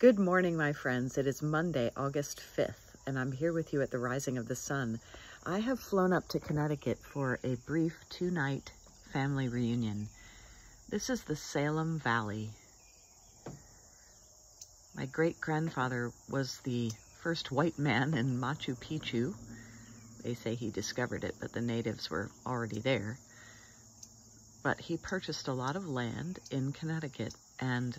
Good morning, my friends. It is Monday, August 5th, and I'm here with you at the rising of the sun. I have flown up to Connecticut for a brief two night family reunion. This is the Salem Valley. My great grandfather was the first white man in Machu Picchu. They say he discovered it, but the natives were already there. But he purchased a lot of land in Connecticut, and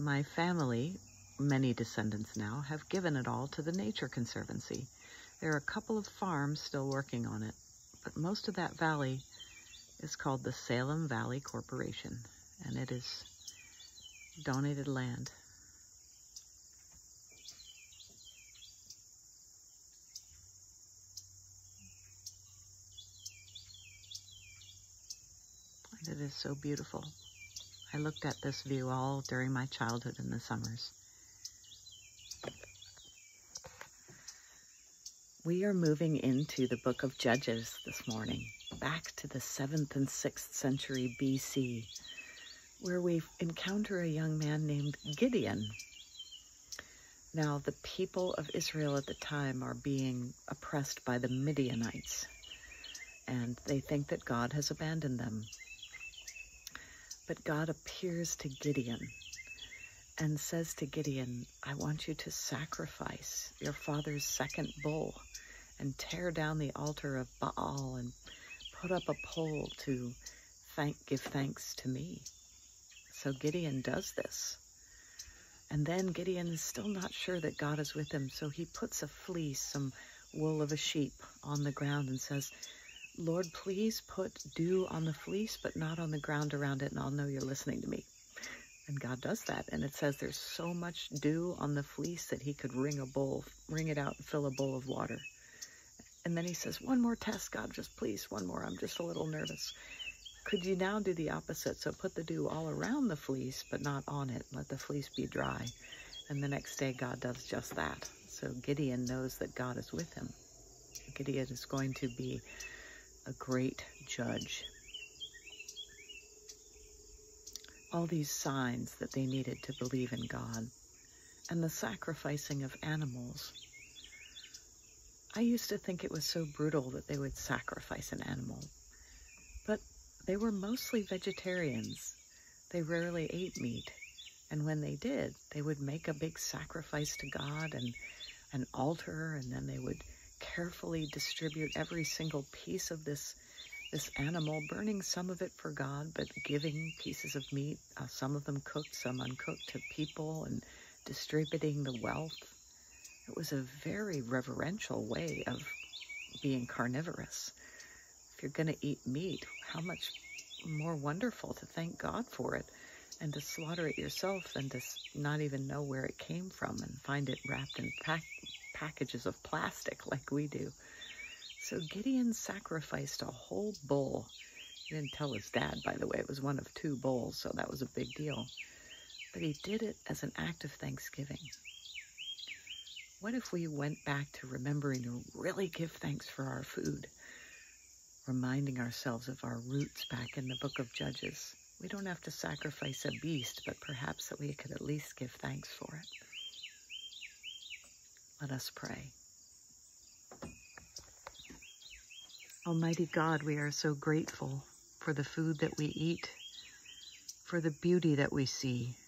my family, many descendants now, have given it all to the Nature Conservancy. There are a couple of farms still working on it, but most of that valley is called the Salem Valley Corporation, and it is donated land. And it is so beautiful. I looked at this view all during my childhood in the summers. We are moving into the book of Judges this morning, back to the 7th and 6th century BC, where we encounter a young man named Gideon. Now, the people of Israel at the time are being oppressed by the Midianites, and they think that God has abandoned them. But God appears to Gideon and says to Gideon, I want you to sacrifice your father's second bull and tear down the altar of Baal and put up a pole to thank, give thanks to me. So Gideon does this. And then Gideon is still not sure that God is with him, so he puts a fleece, some wool of a sheep, on the ground and says, Lord, please put dew on the fleece, but not on the ground around it, and I'll know you're listening to me. And God does that. And it says there's so much dew on the fleece that he could wring a bowl, wring it out and fill a bowl of water. And then he says, one more test, God, just please, one more. I'm just a little nervous. Could you now do the opposite? So put the dew all around the fleece, but not on it. Let the fleece be dry. And the next day, God does just that. So Gideon knows that God is with him. Gideon is going to be a great judge. All these signs that they needed to believe in God and the sacrificing of animals. I used to think it was so brutal that they would sacrifice an animal, but they were mostly vegetarians. They rarely ate meat, and when they did, they would make a big sacrifice to God and an altar, and then they would carefully distribute every single piece of this this animal, burning some of it for God, but giving pieces of meat, uh, some of them cooked, some uncooked, to people and distributing the wealth. It was a very reverential way of being carnivorous. If you're going to eat meat, how much more wonderful to thank God for it and to slaughter it yourself than to not even know where it came from and find it wrapped in pack packages of plastic like we do. So Gideon sacrificed a whole bull. He didn't tell his dad, by the way. It was one of two bulls, so that was a big deal. But he did it as an act of thanksgiving. What if we went back to remembering to really give thanks for our food, reminding ourselves of our roots back in the book of Judges? We don't have to sacrifice a beast, but perhaps that we could at least give thanks for it. Let us pray. Almighty God, we are so grateful for the food that we eat, for the beauty that we see,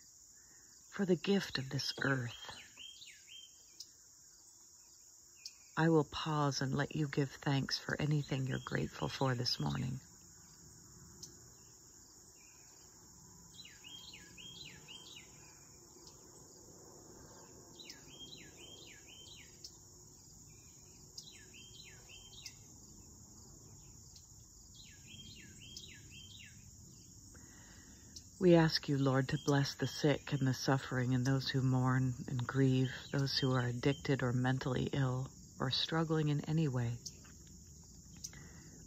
for the gift of this earth. I will pause and let you give thanks for anything you're grateful for this morning. We ask you, Lord, to bless the sick and the suffering and those who mourn and grieve, those who are addicted or mentally ill or struggling in any way.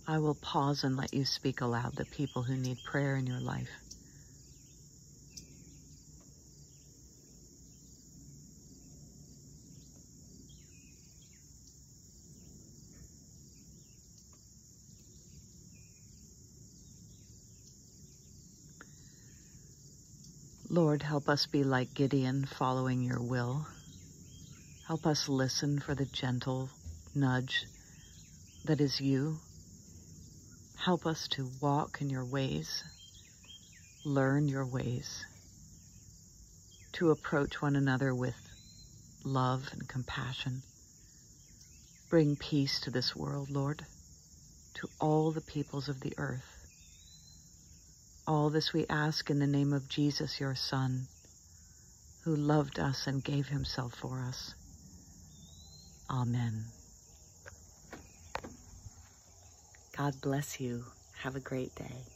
I will pause and let you speak aloud the people who need prayer in your life. Lord, help us be like Gideon, following your will. Help us listen for the gentle nudge that is you. Help us to walk in your ways, learn your ways, to approach one another with love and compassion. Bring peace to this world, Lord, to all the peoples of the earth. All this we ask in the name of Jesus, your Son, who loved us and gave himself for us. Amen. God bless you. Have a great day.